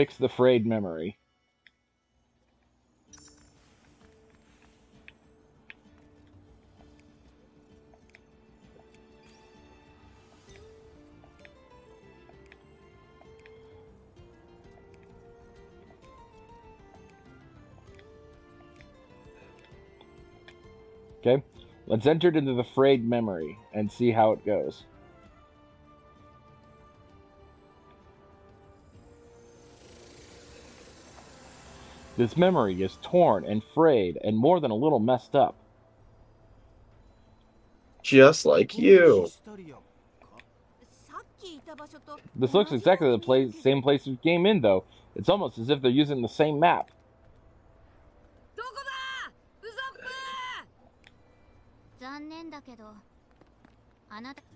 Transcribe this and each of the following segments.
fix the frayed memory. Okay, let's enter it into the frayed memory and see how it goes. This memory is torn and frayed and more than a little messed up. Just like you. This looks exactly the place, same place we came in, though. It's almost as if they're using the same map.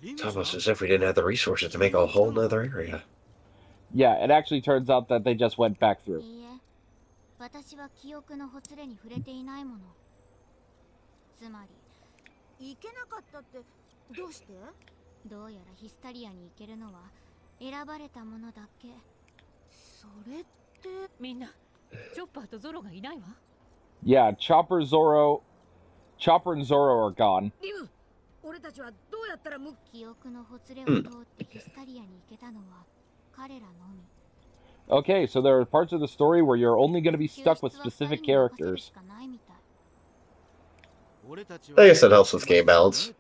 It's almost as if we didn't have the resources to make a whole nother area. Yeah, it actually turns out that they just went back through. 私は記憶のほつれに触れていないもの。つまり行けなかったってどうして？どうやらヒスタリアに行けるのは選ばれたものだけ。それってみんなチョッパーとゾロがいないわ。Yeah, Chopper, Zoro, Chopper and Zoro are gone. リム俺たちはどうやったらむ記憶のほつれを通ってヒスタリアに行けたのは彼らのみ Okay, so there are parts of the story where you're only going to be stuck with specific characters. I guess that helps with game balance.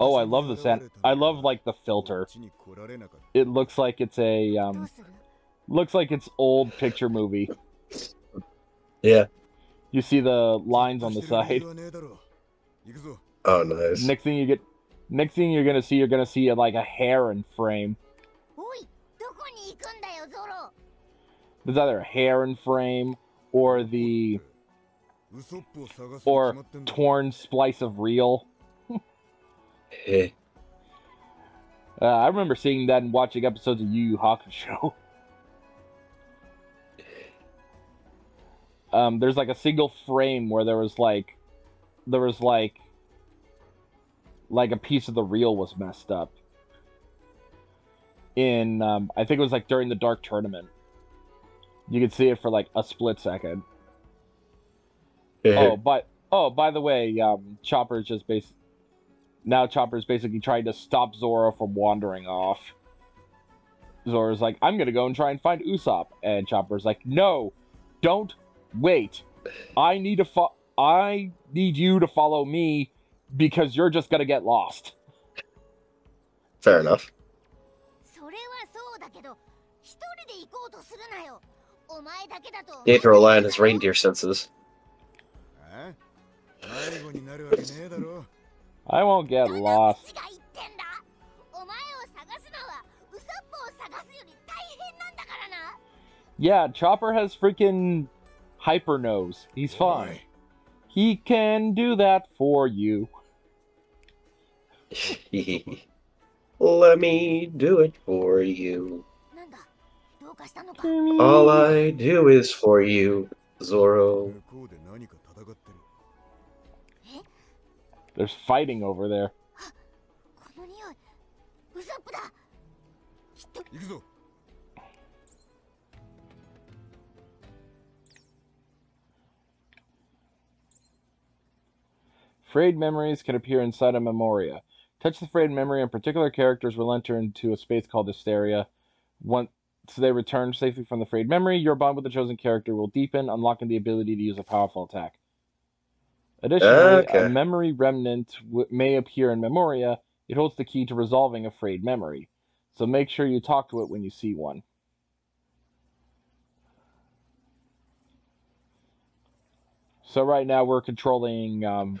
Oh, I love the scent. I love, like, the filter. It looks like it's a, um, Looks like it's old picture movie. Yeah. You see the lines on the side. Oh, nice. Next thing you get, next thing you're gonna see, you're gonna see a, like a hair in frame. There's either a hair in frame or the or torn splice of reel. Eh. uh, I remember seeing that and watching episodes of Yu Yu Hakusho. um, there's like a single frame where there was like, there was like, like a piece of the reel was messed up. In, um, I think it was like during the Dark Tournament. You could see it for like a split second. Oh, but oh, by the way, um, Chopper is just bas- now Chopper's basically trying to stop Zoro from wandering off. Zoro's like, I'm gonna go and try and find Usopp, and Chopper's like, No, don't wait, I need to fo- I need you to follow me because you're just gonna get lost. Fair enough. イト relied on his reindeer senses. I won't get lost. Yeah, Chopper has freaking Hyper Nose. He's fine. He can do that for you. Let me do it for you. All I do is for you, Zoro. Eh? There's fighting over there. Frayed memories can appear inside a memoria. Touch the frayed memory, and particular characters will enter into a space called hysteria. Once they return safely from the frayed memory, your bond with the chosen character will deepen, unlocking the ability to use a powerful attack. Additionally, Okay. a memory remnant w- may appear in Memoria. It holds the key to resolving a frayed memory. So make sure you talk to it when you see one. So right now we're controlling um,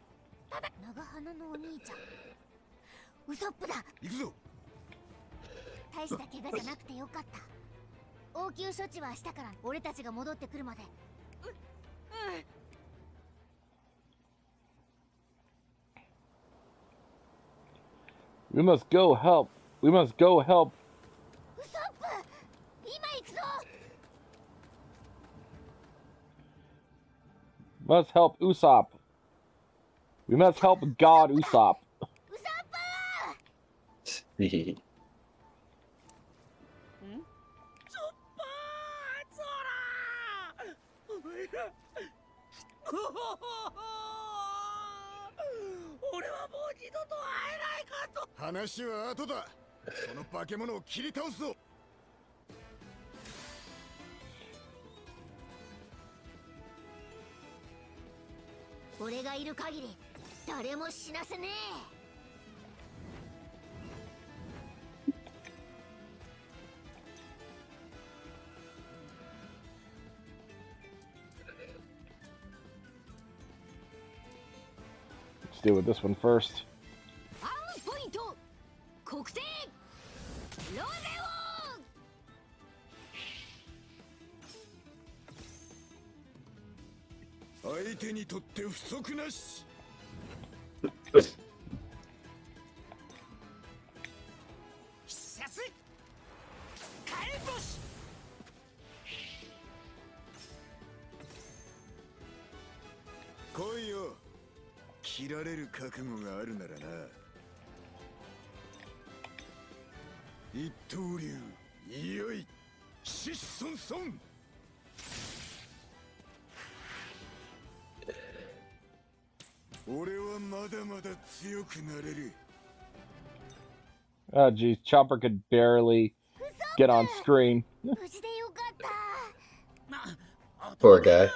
長鼻のお兄ちゃん。ウソップだ。行くぞ。大した怪我じゃなくてよかった。応急処置はしたから俺たちが戻ってくるまで。うん We must go help. We must go help. ウソップ今行くぞ。Must help Usopp. We must help God Usopp. Usopp! 話は後だその化け物を切り倒誰も死なせね Let's deal with this one first. 来いよ。切られる覚悟があるならな一刀流いよ。いシッソンソン俺は まだまだ強くなれる Oh, geez. Chopper could barely get on screen. 無事でよかったまあ Poor guy.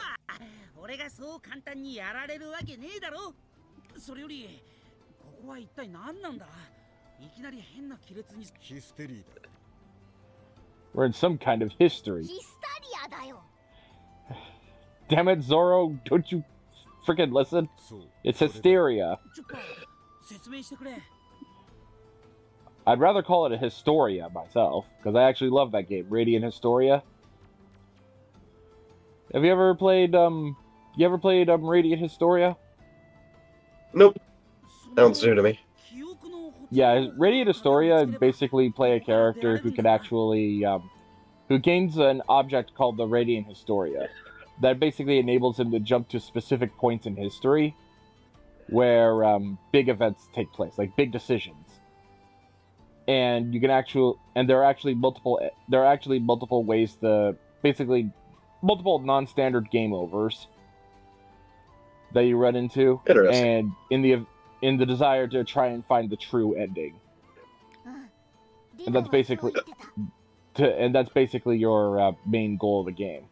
俺がそう簡単にやられるわけねえだろそれよりここは一体何なんだいきなり変な亀裂にヒステリーだ We're in some kind of history. ヒスタリアだよ Damn it, Zoro. Don't you freaking listen. It's hysteria. I'd rather call it a Historia myself, because I actually love that game, Radiant Historia. Have you ever played, um, you ever played, um, Radiant Historia? Nope. Sounds new to me. Yeah, Radiant Historia basically play a character who can actually, um, who gains an object called the Radiant Historia that basically enables him to jump to specific points in history where um, big events take place, like big decisions. And you can actually, and there are actually multiple, there are actually multiple ways to basically multiple non-standard game overs that you run into, and in the in the desire to try and find the true ending. Ah. And that's basically, to, and that's basically your uh, main goal of the game.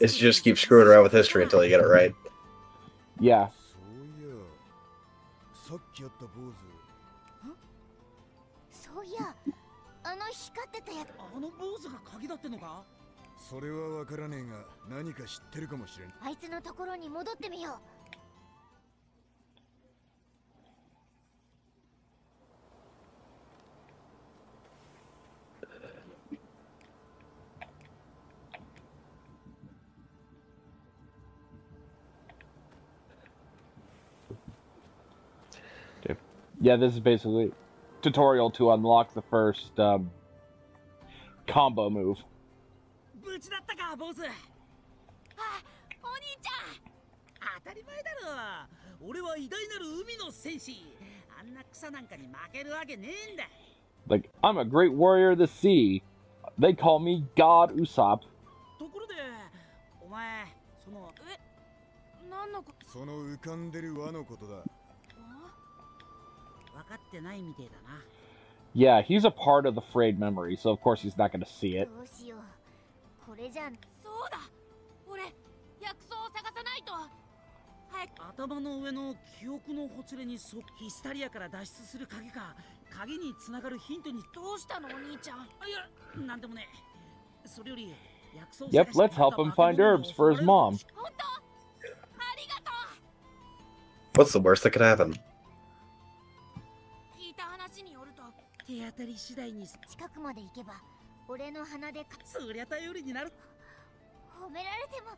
It's just keep screwing around with history until you get it right. Yeah, yeah. This is basically tutorial to unlock the first um, combo move. 無事だったか坊主あお兄ちゃん当たり前だろ俺は偉大なる海の戦士あんな草なんかに負けるわけねえんだ Like I'm a great warrior of the sea. They call me God Usopp. ところでお前そのえ その浮かんでる輪のことだ yeah, he's a part of the frayed memory, so of course he's not going to see it. Yep, let's help him find herbs for his mom. What's the worst that could happen? 手当たり次第に近くまで行けば俺の鼻でかそりゃ頼りになる。褒められても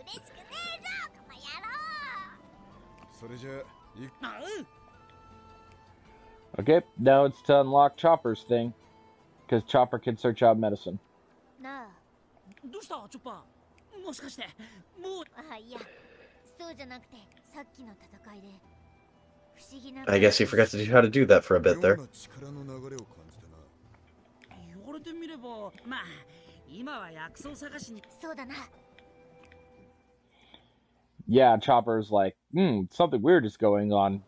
嬉しくねえぞこの野郎。それじゃいあう。Okay, now it's to unlock Chopper's thing. Because Chopper can search out medicine. なあ。どうしたチョッパー？もしかしてもう。あいやそうじゃなくてさっきの戦いで I guess he forgot to do how to do that for a bit there. Yeah, Chopper's like, hmm, something weird is going on.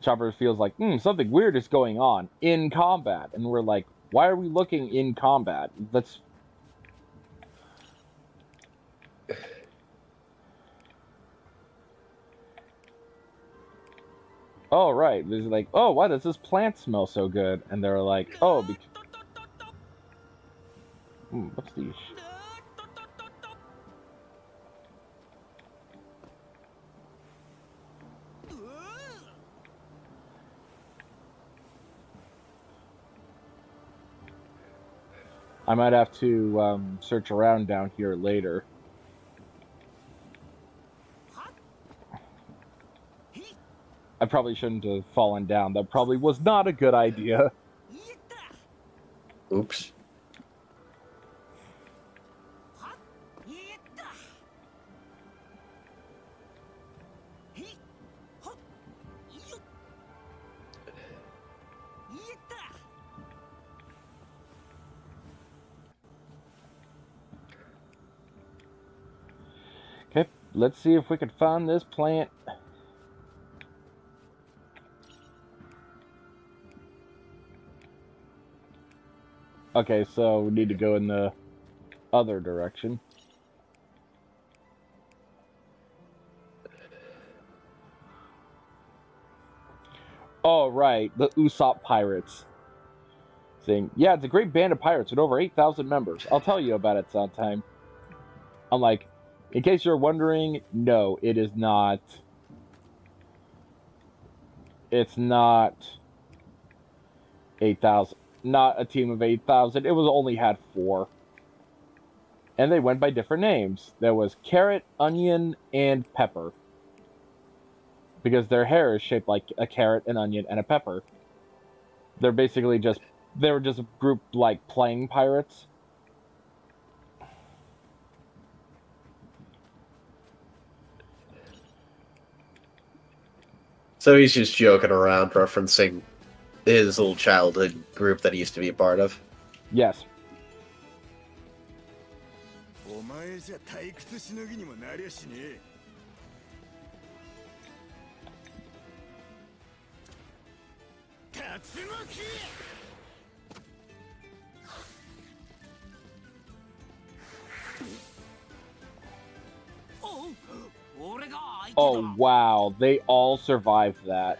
Chopper feels like, hmm, something weird is going on in combat. And we're like, why are we looking in combat? Let's Oh, right. There's like, oh, why does this plant smell so good? And they're like, oh, because. Hmm, what's these? I might have to um, search around down here later. I probably shouldn't have fallen down. That probably was not a good idea. Oops. let's see if we can find this plant Okay, so we need to go in the other direction. Oh, right, the Usopp Pirates. Saying, yeah, it's a great band of pirates with over 8,000 members. I'll tell you about it sometime. I'm like, in case you're wondering, no, it is not. It's not 8,000. Not a team of 8,000. It was only had four. And they went by different names. There was Carrot, Onion, and Pepper. Because their hair is shaped like a carrot, an onion, and a pepper. They're basically just. They were just a group like playing pirates. So he's just joking around, referencing his little childhood group that he used to be a part of. Yes. Oh wow, oh, they all survived that.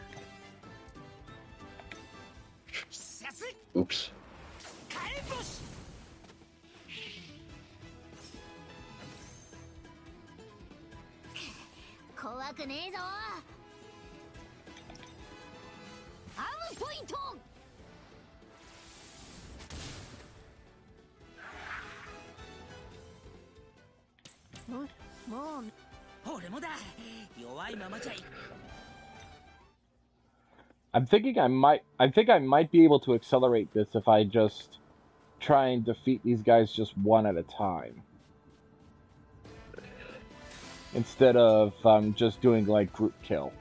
弱いままじゃい I'm thinking I might I think I might be able to accelerate this if I just try and defeat these guys just one at a time. Instead of um, just doing like group kill.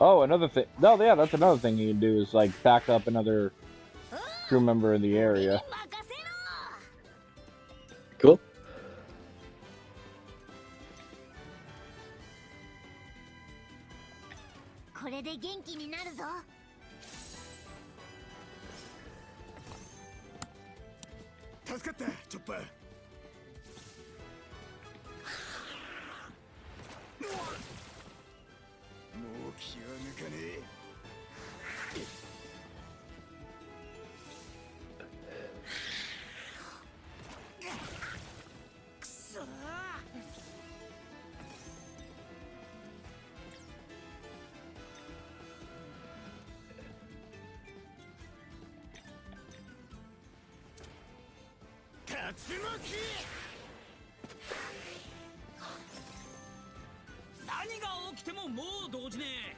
Oh, another thing. No, yeah, that's another thing you can do is like back up another crew member in the area. Cool. 竜巻何が起きてももう動じねえ。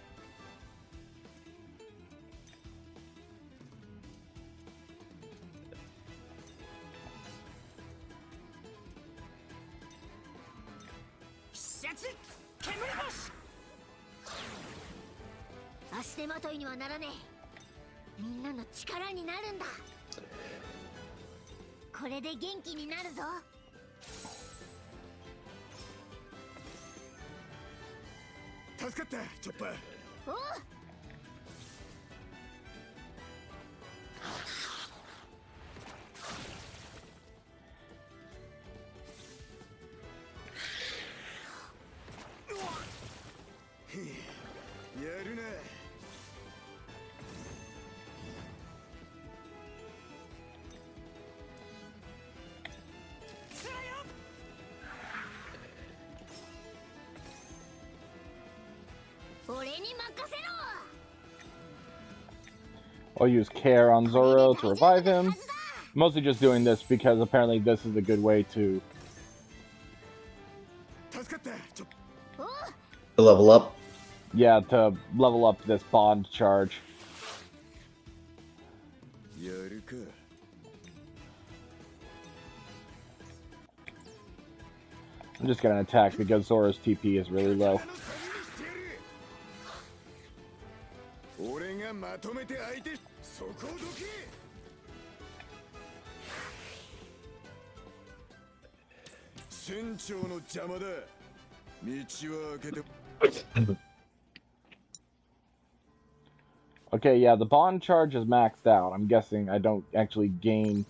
煙星足手まといにはならねえ。みんなの力になるんだ。これで元気になるぞ。助かったチョッパー。おう I'll use Care on Zoro to revive him. Mostly just doing this because apparently this is a good way to... To level up? Yeah, to level up this bond charge. I'm just gonna attack because Zoro's TP is really low. 体の錆にしてやる俺がまとめて相手そこをどけ船長の邪魔だ道は開けて Okay, yeah, the bond charge is maxed out. I'm guessing I don't actually gain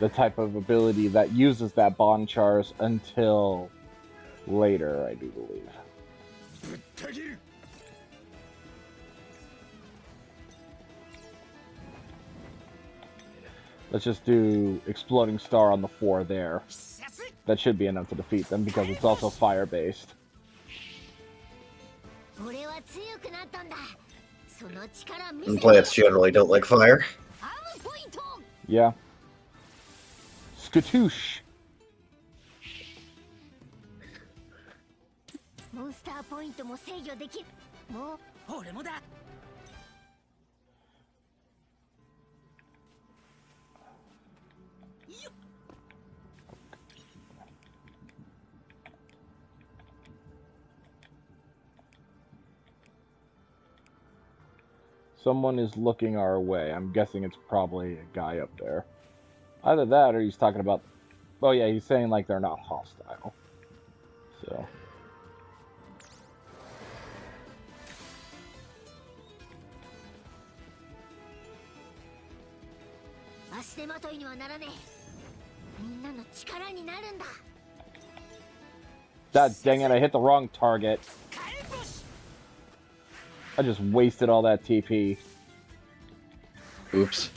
the type of ability that uses that bond charge until later, I do believe. Let's just do Exploding Star on the four there. That should be enough to defeat them because it's also fire-based. And plants generally don't like fire. Yeah. Skatoosh! Someone is looking our way. I'm guessing it's probably a guy up there. Either that or he's talking about... Oh yeah, he's saying like they're not hostile. So... God dang it, I hit the wrong target. I just wasted all that TP. Oops.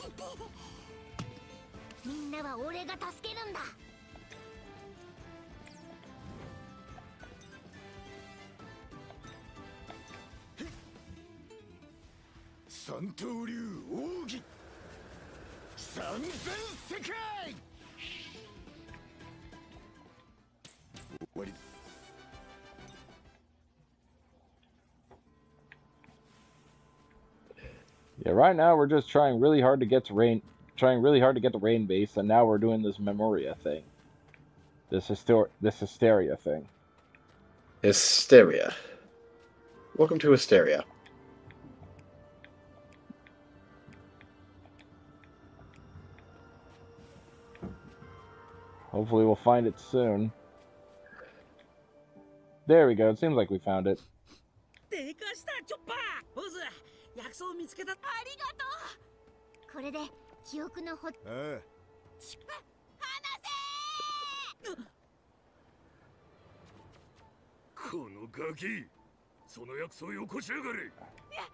What is Yeah, right now we're just trying really hard to get to rain, trying really hard to get the rain base, and now we're doing this Memoria thing, this hyster, this hysteria thing. Hysteria. Welcome to Hysteria. Hopefully we'll find it soon. There we go. It seems like we found it. 草を見つけた。ありがとう。これで記憶のほああち離このガキその薬草よこしやがれ。せやや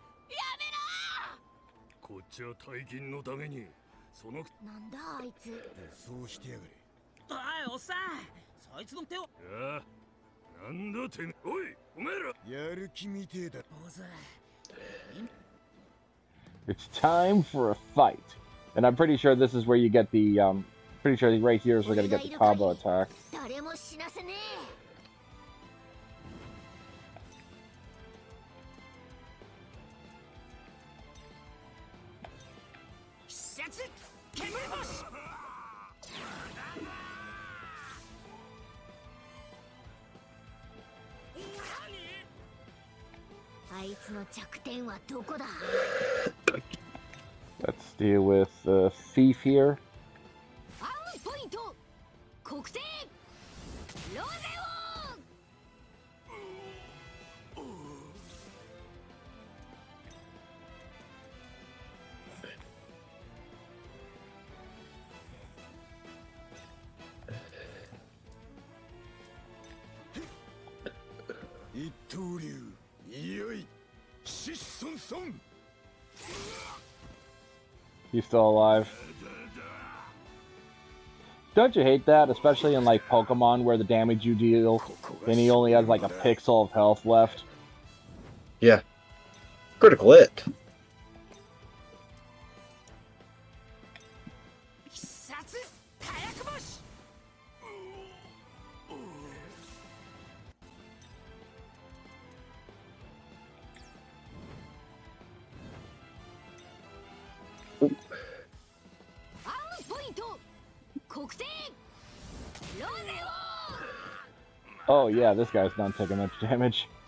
こっちは大金のためにそのめろなんだあいつ。そうしてやがれ。おいおっさん。そいつの手を。ああなんだてめおいお前ら。やる気みてえだ。ボス It's time for a fight, and I'm pretty sure this is where you get the um. Pretty sure right here is we're gonna get the combo attack. Let's deal with the uh, thief here. He's still alive. Don't you hate that, especially in like Pokemon where the damage you deal, then he only has like a pixel of health left. Yeah. Critical hit. Oh yeah, this guy's not taking much damage.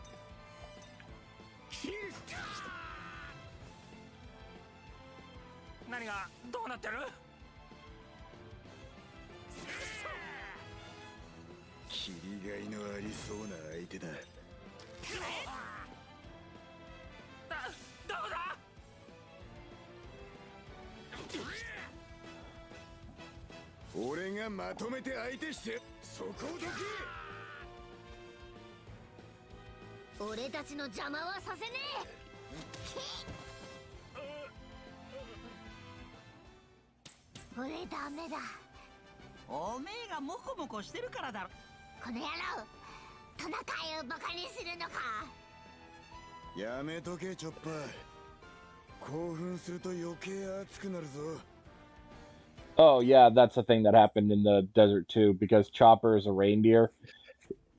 まとめて相手してそこをどけ！俺たちの邪魔はさせねえ！俺ダメだ。おめえがモコモコしてるからだろ。この野郎トナカイをバカにするのか！やめとけチョッパー。興奮すると余計熱くなるぞ Oh yeah, that's the thing that happened in the desert too, because Chopper is a reindeer.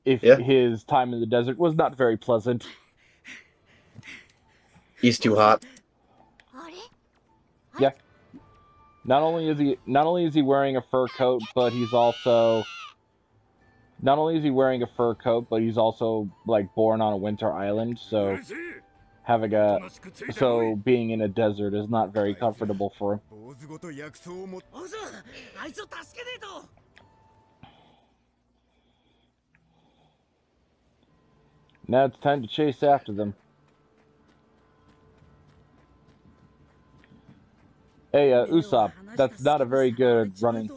If yeah. his time in the desert was not very pleasant. He's too hot. Yeah. Not only is he not only is he wearing a fur coat, but he's also not only is he wearing a fur coat, but he's also like born on a winter island, so having a so being in a desert is not very comfortable for him. Now it's time to chase after them. Hey, uh, Usopp, that's not a very good running.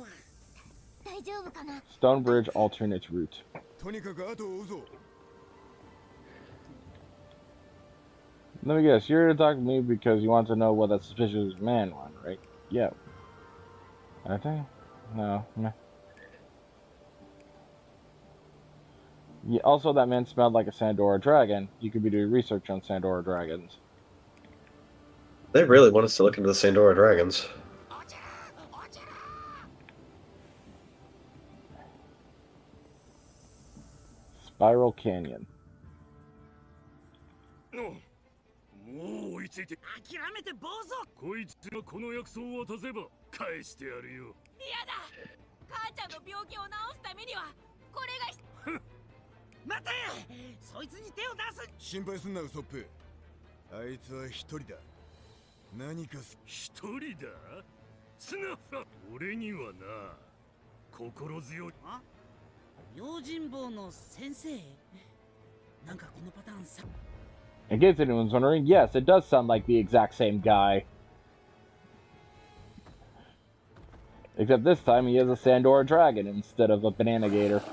Stonebridge alternate route. Let me guess, you're talking to me because you want to know what that suspicious man won, right? Yeah. I think? No. Meh. Yeah, also, that man smelled like a Sandora dragon. You could be doing research on Sandora dragons. They really want us to look into the Sandora dragons. Spiral Canyon. のもういついて。諦めて暴走こいつがこの薬草を渡せば返してやるよ。嫌だ。母ちゃんの病気を治すためにはこれが 待て！そいつに手を出す。心配すんなウソップ。あいつは一人だ。何かす一人だ？スナファ俺にはな。心強い。あ？用心棒の先生？なんかこのパターンさ In case anyone's wondering, yes, it does sound like the exact same guy. Except this time he has a Sandora dragon instead of a Banana Gator.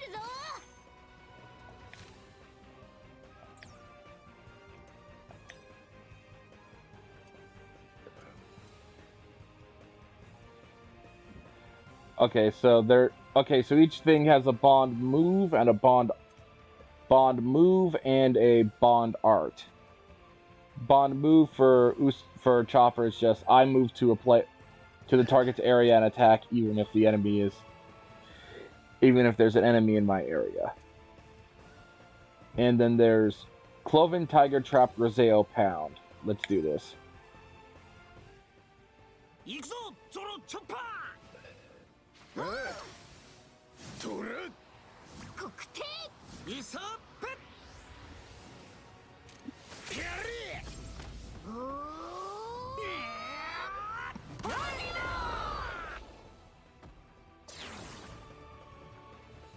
Okay, so there. Okay, so each thing has a bond move and a bond, bond move and a bond art. Bond move for for Chopper is just I move to a play, to the target's area and attack, even if the enemy is, even if there's an enemy in my area. And then there's Cloven Tiger Trap Roseo Pound. Let's do this. 行くぞゾロチョッパああトラ国定ーイソップやれおー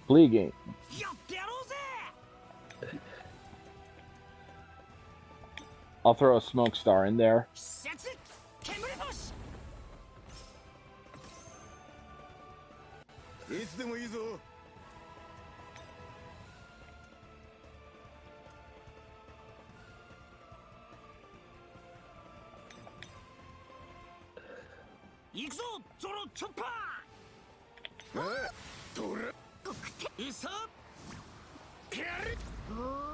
Bleeding. やってやろうぜ I'll throw a smoke star in there. いつでもいいぞ。行くぞゾロチョッパー。イソップやれおー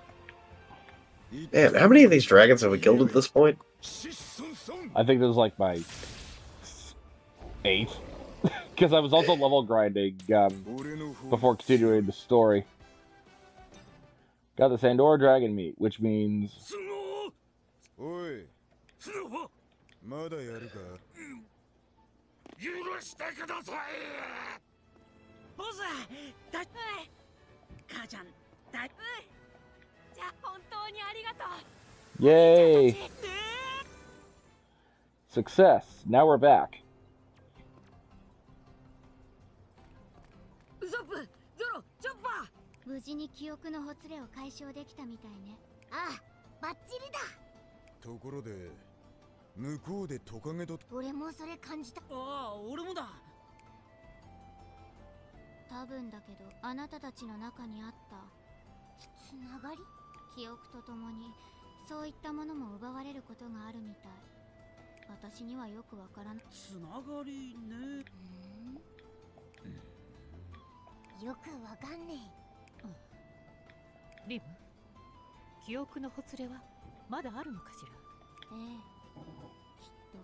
Man, how many of these dragons have we killed at this point? I think there's like my eighth. Because I was also level grinding um, before continuing the story. Got the Sandor dragon meat, which means. Yay ね success. Now we're back. ウソップゾロチョッパー無事に記憶のほつれを解消できたみたいね。ああバッチリだ。ところで向こうでトカゲと俺もそれ感じた。ああ俺もだ。多分だけどあなたたちの中にあったつながり？記憶とともにそういったものも奪われることがあるみたい。私にはよくわからないつながりね。よくわかんねリム記憶のほつれはまだあるのかしら？ええ。きっと。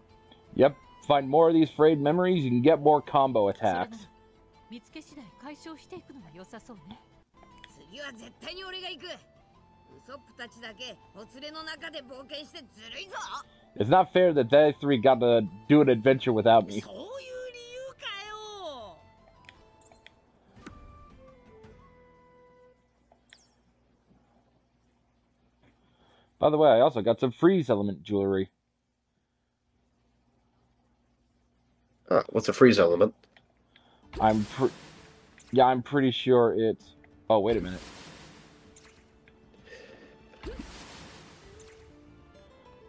Yep. Find more of these frayed memories, you can get more combo attacks. 見つけ次第解消していくのが良さそうね。次は絶対に俺が行く It's not fair that they three got to do an adventure without me. By the way, I also got some freeze element jewelry. Oh, what's a freeze element? I'm yeah, I'm pretty sure it's. Oh, wait a minute.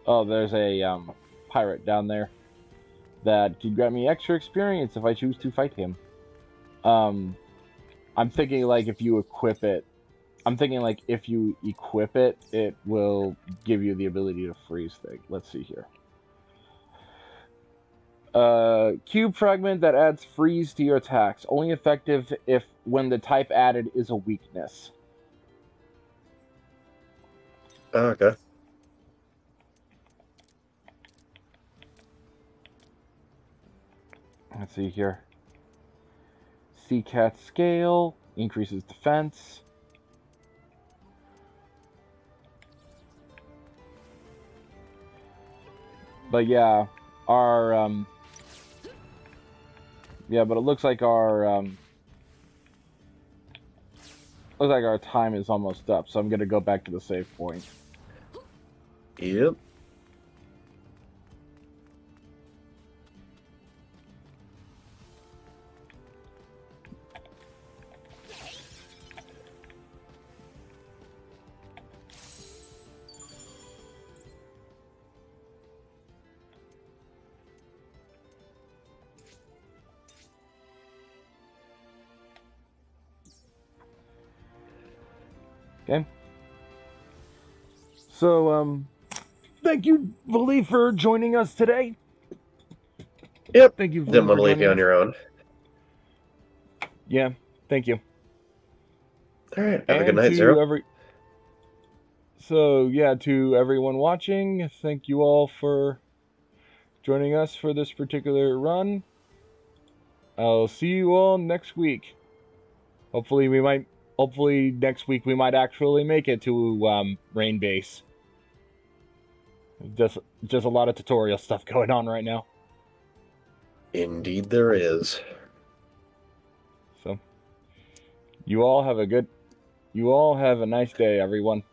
Oh, there's a um, pirate down there that can grant me extra experience if I choose to fight him. Um, I'm thinking like if you equip it, I'm thinking like if you equip it, it will give you the ability to freeze things. Let's see here. Uh, cube fragment that adds freeze to your attacks. Only effective if when the type added is a weakness. Oh, okay. Let's see here. Sea cat scale increases defense. But yeah, our um Yeah, but it looks like our um looks like our time is almost up, so I'm gonna go back to the save point. Yep. So, um, thank you, Vuly, for joining us today. Yep. Thank you. Didn't Vuly, want to leave you on your own. Yeah, thank you. All right. Have a good night, Zero. Every... So, yeah, to everyone watching, thank you all for joining us for this particular run. I'll see you all next week. Hopefully, we might. Hopefully, next week we might actually make it to um, Rain Base. Just, just a lot of tutorial stuff going on right now. Indeed, there is. So, you all have a good. You all have a nice day, everyone.